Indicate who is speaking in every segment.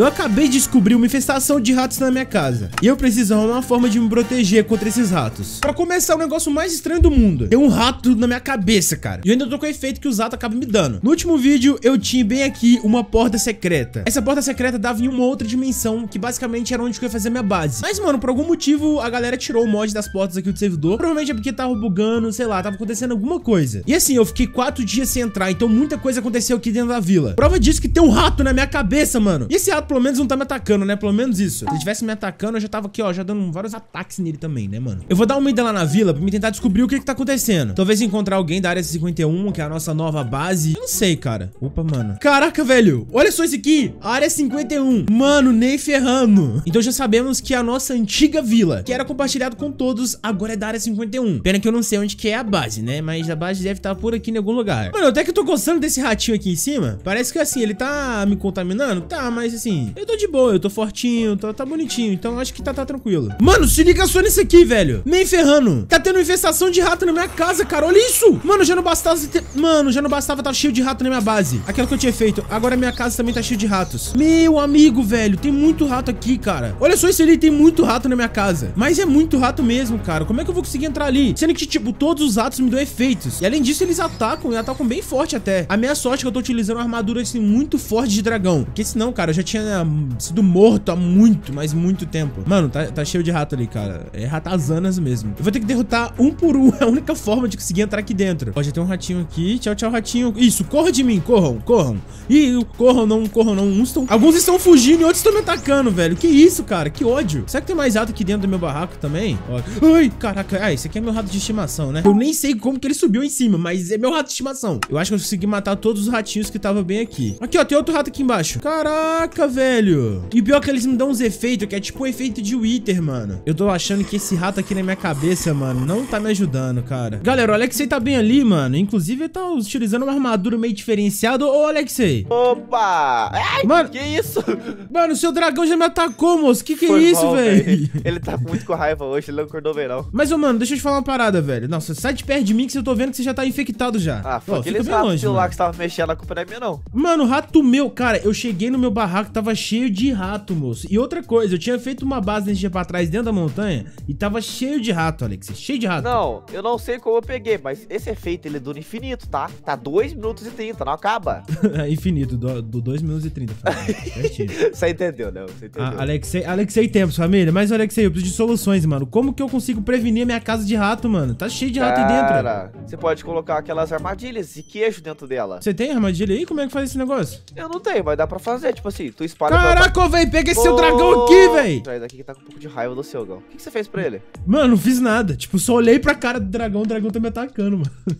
Speaker 1: Eu acabei de descobrir uma infestação de ratos na minha casa. E eu preciso arrumar uma forma de me proteger contra esses ratos. Pra começar, o negócio mais estranho do mundo. Tem um rato na minha cabeça, cara. E eu ainda tô com o efeito que os ratos acabam me dando. No último vídeo, eu tinha bem aqui uma porta secreta. Essa porta secreta dava em uma outra dimensão, que basicamente era onde eu ia fazer minha base. Mas, mano, por algum motivo, a galera tirou o mod das portas aqui do servidor. Provavelmente é porque tava bugando, sei lá, tava acontecendo alguma coisa. E assim, eu fiquei quatro dias sem entrar, então muita coisa aconteceu aqui dentro da vila. Prova disso que tem um rato na minha cabeça, mano. E esse rato, pelo menos, não tá me atacando, né? Pelo menos isso. Se ele tivesse me atacando, eu já tava aqui, ó, já dando vários ataques nele também, né, mano? Eu vou dar uma ida lá na vila pra me tentar descobrir o que que tá acontecendo. Talvez encontrar alguém da área 51, que é a nossa nova base. Eu não sei, cara. Opa, mano. Caraca, velho. Olha só isso aqui. Área 51. Mano, nem ferrando. Então já sabemos que a nossa antiga vila, que era compartilhado com todos, agora é da área 51. Pena que eu não sei onde que é a base, né? Mas a base deve estar por aqui em algum lugar. Mano, até que eu tô gostando desse ratinho aqui em cima. Parece que assim, ele tá me contaminando. Tá, mas assim, eu tô de boa. Eu tô fortinho, tô, tá bonitinho. Então acho que tá, tá tranquilo. Mano, se liga só nisso aqui, velho. Nem ferrando. Tá tendo infestação de rato na minha casa, cara. Olha isso. Mano, já não bastava ter... Mano, já não bastava estar tá cheio de rato na minha base. Aquilo que eu tinha feito. Agora minha casa também tá cheia de ratos. Meu amigo, velho. Tem muito rato aqui, cara. Olha só isso ali. Tem muito rato na minha casa. Mas é muito rato mesmo, cara. Como é que eu vou conseguir entrar ali? Sendo que, tipo, todos os ratos me dão efeitos. E além disso, eles atacam. E atacam bem forte até. A minha sorte é que eu tô utilizando uma armadura, assim, muito forte de dragão. Porque senão, cara, eu já tinha hum, sido morto há muito, mas muito tempo. Mano, tá, tá cheio de rato ali, cara. É ratazanas mesmo. Eu vou ter que derrotar um por um. É a única forma de conseguir entrar aqui dentro. Ó, já tem um ratinho aqui. Tchau, tchau, ratinho. Isso, corra de mim. Corram, corram. Ih, corram não, corram não. Uns estão... Alguns estão fugindo e outros estão me atacando, velho. Que isso, cara? Que ódio. Será que tem mais rato aqui dentro do meu barraco também? Ó. Ai, caraca. Ah, esse aqui é meu rato de estimação, né? Eu nem sei como que ele subiu em cima, mas é meu rato de estimação. Eu acho que eu consegui matar todos os ratinhos que estavam bem aqui. Aqui, ó. Tem outro rato aqui embaixo. Caraca, velho. E pior que eles me dão uns efeitos, que é tipo um efeito de Wither, mano. Eu tô achando que esse rato aqui na minha cabeça, mano, não tá me ajudando, cara. Galera, o Alexei tá bem ali, mano. Inclusive, ele tá utilizando uma armadura meio diferenciada. Ô, Alexei.
Speaker 2: Opa! Ai,
Speaker 1: Mano.
Speaker 2: que isso?
Speaker 1: Mano, o seu dragão já me atacou, moço. Que que é
Speaker 2: Foi
Speaker 1: isso,
Speaker 2: mal,
Speaker 1: velho?
Speaker 2: Ele tá muito com raiva hoje, ele não acordou bem, não.
Speaker 1: Mas, ô, mano, deixa eu te falar uma parada, velho. Nossa, sai de perto de mim que eu tô vendo que você já tá infectado já.
Speaker 2: Ah, foi
Speaker 1: fica bem
Speaker 2: ratos
Speaker 1: longe,
Speaker 2: lá que você tava mexendo, a culpa não é minha, não.
Speaker 1: Mano, rato meu, cara, eu cheguei no meu barraco, tava cheio de rato, moço. E outra coisa, eu tinha feito uma base nesse dia pra trás dentro da montanha e tava cheio de rato, Alex. Cheio de rato.
Speaker 2: Não, eu não sei como eu peguei, mas esse efeito ele dura infinito, tá? Tá 2 minutos e 30, não acaba.
Speaker 1: Infinito, do, do 2 minutos e 30. família. Certinho.
Speaker 2: Você entendeu, né? Você entendeu.
Speaker 1: Ah, Alexei, Alexei tempos, família. Mas, Alexei, eu preciso de soluções, mano. Como que eu consigo prevenir a minha casa de rato, mano? Tá cheio de rato aí dentro.
Speaker 2: Cara, você pode colocar aquelas armadilhas e queijo dentro dela.
Speaker 1: Você tem armadilha aí? Como é que faz esse negócio?
Speaker 2: Eu não tenho, mas dá pra fazer. Tipo assim, tu espalha...
Speaker 1: Caraca, velho, pega esse seu dragão aqui, velho.
Speaker 2: Daqui que tá com um pouco de raiva do seu, Gão. O que, que você fez pra ele?
Speaker 1: Mano, não fiz nada. Tipo, só olhei pra cara do dragão, o dragão tá me atacando, mano.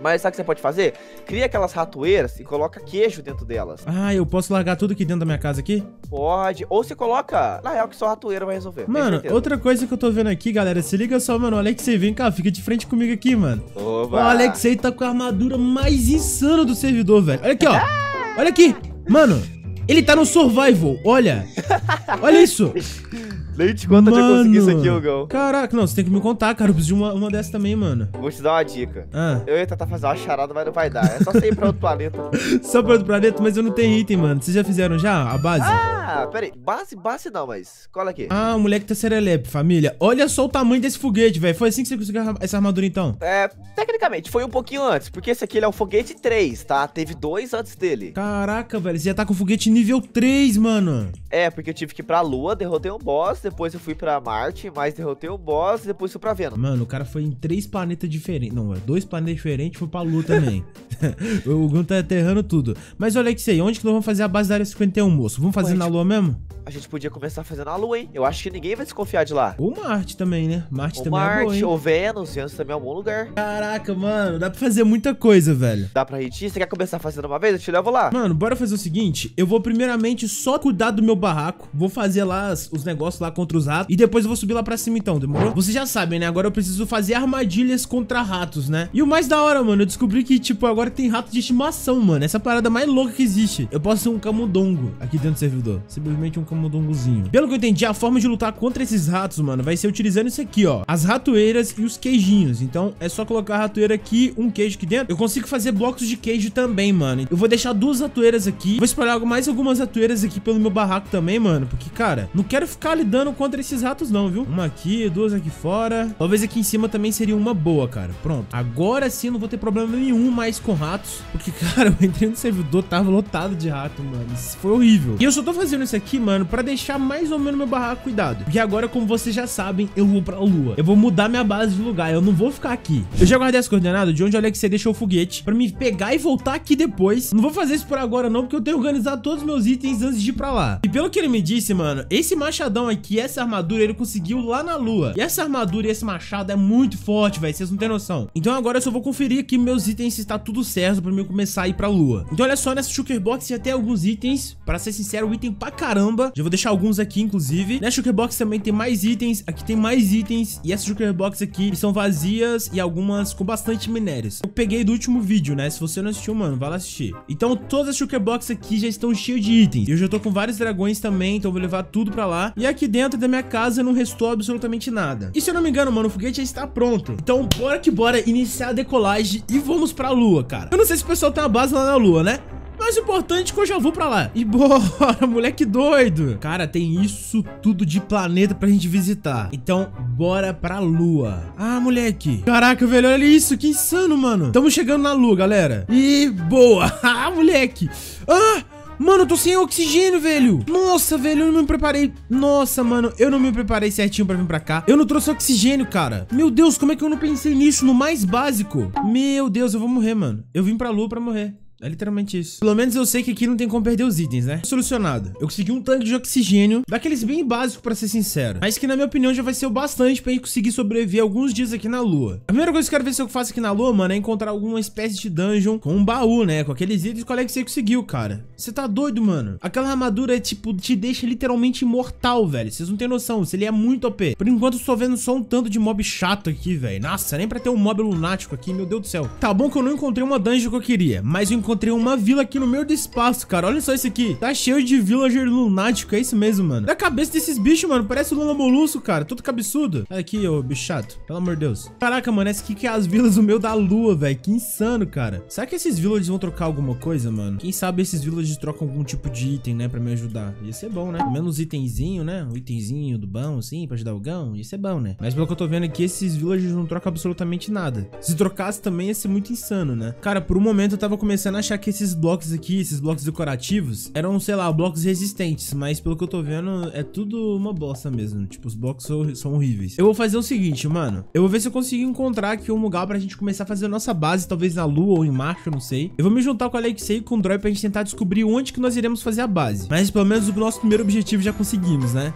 Speaker 2: Mas sabe o que você pode fazer? Cria aquelas ratoeiras e coloca queijo dentro delas.
Speaker 1: Ah, eu posso largar tudo aqui dentro da minha casa aqui?
Speaker 2: Pode. Ou você coloca... Na real, que só a ratoeira vai resolver.
Speaker 1: Mano, outra coisa que eu tô vendo aqui, galera, se liga só, mano, o Alexei, vem cá, fica de frente comigo aqui, mano. O
Speaker 2: Oba.
Speaker 1: Alexei tá com a armadura mais insana do servidor, velho. Olha aqui, ó. Olha aqui. Mano, ele tá no survival, olha. Olha isso.
Speaker 2: Nem te conta de eu conseguir isso aqui, Gão.
Speaker 1: Caraca, não, você tem que me contar, cara. Eu preciso de uma, uma dessa também, mano.
Speaker 2: Vou te dar uma dica.
Speaker 1: Ah,
Speaker 2: Eu ia tentar fazer uma charada, mas não vai dar. É só você ir pra outro planeta.
Speaker 1: só pra outro planeta, mas eu não tenho item, mano. Vocês já fizeram já a base?
Speaker 2: Ah, pera aí. Base, base não, mas... Cola aqui.
Speaker 1: Ah, o moleque tá serelepe, família. Olha só o tamanho desse foguete, velho. Foi assim que você conseguiu essa armadura, então?
Speaker 2: É, tecnicamente, foi um pouquinho antes, porque esse aqui ele é o foguete 3, tá? Teve dois antes dele.
Speaker 1: Caraca, velho. Você já tá com foguete nível 3, mano.
Speaker 2: É, porque eu tive que pra Lua, derrotei um boss, depois eu fui pra Marte, mas derrotei um boss, depois fui pra Vênus.
Speaker 1: Mano, o cara foi em três planetas diferentes. Não, é dois planetas diferentes foi pra Lua também. o Gun tá aterrando tudo. Mas olha aqui, onde que nós vamos fazer a base da área 51, moço? Vamos fazer
Speaker 2: Ué,
Speaker 1: na Lua mesmo?
Speaker 2: A gente podia começar fazendo a Lua, hein? Eu acho que ninguém vai desconfiar de lá.
Speaker 1: Ou Marte também, né? Marte
Speaker 2: Ou
Speaker 1: também é
Speaker 2: Marte,
Speaker 1: hein?
Speaker 2: ou Vênus, Vênus também é um bom lugar.
Speaker 1: Caraca, mano, dá pra fazer muita coisa, velho.
Speaker 2: Dá pra gente ir? Você quer começar fazendo uma vez? Eu te levo lá.
Speaker 1: Mano, bora fazer o seguinte, eu vou primeiramente só cuidar do meu barraco, vou fazer lá os negócios lá contra os ratos, e depois eu vou subir lá pra cima então, demorou? Vocês já sabem, né, agora eu preciso fazer armadilhas contra ratos, né? E o mais da hora, mano, eu descobri que, tipo, agora tem rato de estimação, mano, essa parada mais louca que existe. Eu posso ser um camundongo aqui dentro do servidor, simplesmente um camundongozinho. Pelo que eu entendi, a forma de lutar contra esses ratos, mano, vai ser utilizando isso aqui, ó. As ratoeiras e os queijinhos. Então, é só colocar a ratoeira aqui, um queijo aqui dentro. Eu consigo fazer blocos de queijo também, mano. Eu vou deixar duas ratoeiras aqui. Vou espalhar mais algumas ratoeiras aqui pelo meu barraco também, mano. Porque, cara, não quero ficar lidando contra esses ratos não, viu? Uma aqui, duas aqui fora. Talvez aqui em cima também seria uma boa, cara. Pronto. Agora sim não vou ter problema nenhum mais com ratos. Porque, cara, eu entrei no servidor, tava lotado de rato, mano. Isso foi horrível. E eu só tô fazendo isso aqui, mano, pra deixar mais ou menos meu barraco cuidado. Porque agora, como vocês já sabem, eu vou pra lua. Eu vou mudar minha base de lugar. Eu não vou ficar aqui. Eu já guardei as coordenadas de onde o Alexei deixou o foguete pra me pegar e voltar aqui depois. Não vou fazer isso por agora não, porque eu tenho organizado todos os meus itens antes de ir pra lá. E pelo que ele me disse, mano, esse machadão aqui, essa armadura, ele conseguiu lá na lua. E essa armadura e esse machado é muito forte, velho. Vocês não têm noção. Então agora eu só vou conferir aqui meus itens se está tudo certo pra mim começar a ir pra lua. Então olha só, nessa Shulker Box já tem alguns itens. Pra ser sincero, item pra caramba. Já vou deixar alguns aqui, inclusive. Nessa Shulker Box também tem mais itens. Aqui tem mais itens. E essas Shulker Box aqui são vazias e algumas com bastante minérios. Eu peguei do último vídeo, né? Se você não assistiu, mano, vai lá assistir. Então todas as Shulker Box aqui já estão cheias de itens. E eu já tô com vários dragões também, então vou levar tudo pra lá. E aqui dentro da minha casa não restou absolutamente nada. E se eu não me engano, mano, o foguete já está pronto. Então bora que bora iniciar a decolagem e vamos pra lua, cara. Eu não sei se o pessoal tem uma base lá na lua, né? Mas o importante é que eu já vou pra lá. E bora, moleque doido. Cara, tem isso tudo de planeta pra gente visitar. Então, bora pra lua. Ah, moleque. Caraca, velho, olha isso. Que insano, mano. Tamo chegando na lua, galera. E boa. Ah, moleque. Ah, Mano, eu tô sem oxigênio, velho. Nossa, velho, eu não me preparei. Nossa, mano, eu não me preparei certinho pra vir pra cá. Eu não trouxe oxigênio, cara. Meu Deus, como é que eu não pensei nisso no mais básico? Meu Deus, eu vou morrer, mano. Eu vim pra lua pra morrer. É literalmente isso. Pelo menos eu sei que aqui não tem como perder os itens, né? Solucionado. Eu consegui um tanque de oxigênio, daqueles bem básicos pra ser sincero. Mas que na minha opinião já vai ser o bastante pra gente conseguir sobreviver alguns dias aqui na lua. A primeira coisa que eu quero ver se eu faço aqui na lua, mano, é encontrar alguma espécie de dungeon com um baú, né? Com aqueles itens que o conseguiu, cara. Você tá doido, mano? Aquela armadura, tipo, te deixa literalmente imortal, velho. Vocês não têm noção. Se ele é muito OP. Por enquanto, eu estou vendo só um tanto de mob chato aqui, velho. Nossa, nem pra ter um mob lunático aqui, meu Deus do céu. Tá bom que eu não encontrei uma dungeon que eu queria, mas eu encontrei uma vila aqui no meio do espaço, cara. Olha só isso aqui. Tá cheio de villager lunático, é isso mesmo, mano. Da cabeça desses bichos, mano, parece o Lula Molusco, cara. Tudo cabeçudo. Olha aqui, ô bicho chato. Pelo amor de Deus. Caraca, mano, esse aqui que é as vilas do meio da lua, velho. Que insano, cara. Será que esses villagers vão trocar alguma coisa, mano? Quem sabe esses villagers trocam algum tipo de item, né, pra me ajudar. Ia ser bom, né? Menos itemzinho, né? Um itemzinho do bom, assim, pra ajudar o gão. Ia ser bom, né? Mas pelo que eu tô vendo aqui, esses villagers não trocam absolutamente nada. Se trocasse também ia ser muito insano, né? Cara, por um momento eu tava começando a achar que esses blocos aqui, esses blocos decorativos, eram, sei lá, blocos resistentes. Mas pelo que eu tô vendo, é tudo uma bosta mesmo. Tipo, os blocos são, são horríveis. Eu vou fazer o seguinte, mano. Eu vou ver se eu consigo encontrar aqui um lugar pra gente começar a fazer a nossa base, talvez na lua ou em Marte, eu não sei. Eu vou me juntar com a Alexei e com o Droid pra gente tentar descobrir onde que nós iremos fazer a base. Mas pelo menos o nosso primeiro objetivo já conseguimos, né?